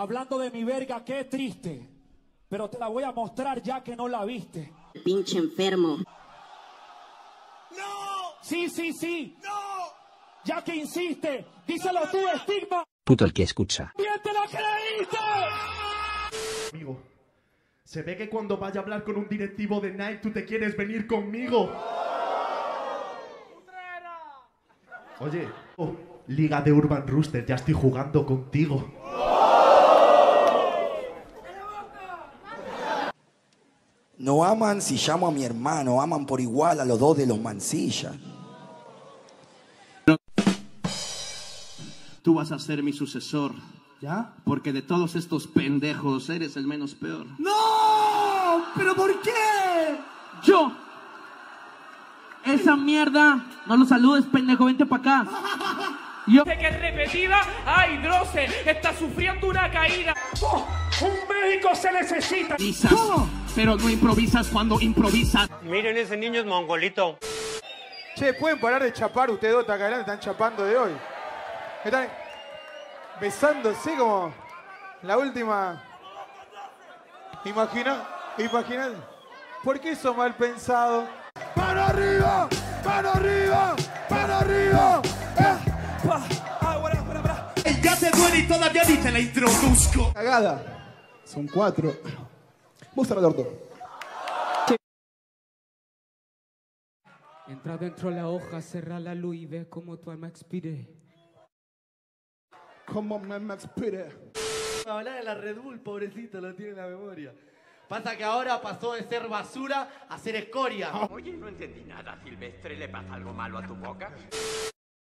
hablando de mi verga, qué triste. Pero te la voy a mostrar ya que no la viste. Pinche enfermo. Sí, sí, sí. Ya que insiste, díselo tú, estigma. Puto el que escucha. ¡Bien te la creíste! Amigo, se ve que cuando vaya a hablar con un directivo de Nike tú te quieres venir conmigo. Oye, oh, Liga de Urban Rooster, ya estoy jugando contigo. No aman si llamo a mi hermano, aman por igual a los dos de los mancillas. Tú vas a ser mi sucesor. ¿Ya? Porque de todos estos pendejos eres el menos peor. ¡No! ¿Pero por qué? ¡Yo! Esa mierda. No lo saludes, pendejo. Vente para acá. Yo. que es repetida. ¡Ay, Drossel! Está sufriendo una caída. ¡Oh! ¡Un médico se necesita! Improvisas, pero no improvisas cuando improvisas. Miren, ese niño es mongolito. Che, ¿pueden parar de chapar ustedes dos acá adelante? Están chapando de hoy. Están besándose como la última. Imagina, imagina. ¿Por qué eso mal pensado? ¡Mano arriba! ¡Mano arriba! ¡Mano arriba! Ya te duele y todavía ni te la introduzco. Cagada. Son cuatro. Vos cerrá el orto. Entra dentro de la hoja, cerra la luz y ve cómo tu alma expire. Como me me expire. Hablar de la Red Bull, pobrecito, lo tiene en la memoria. Pasa que ahora pasó de ser basura a ser escoria. Oye, no entendí nada, Silvestre. ¿Le pasa algo malo a tu boca?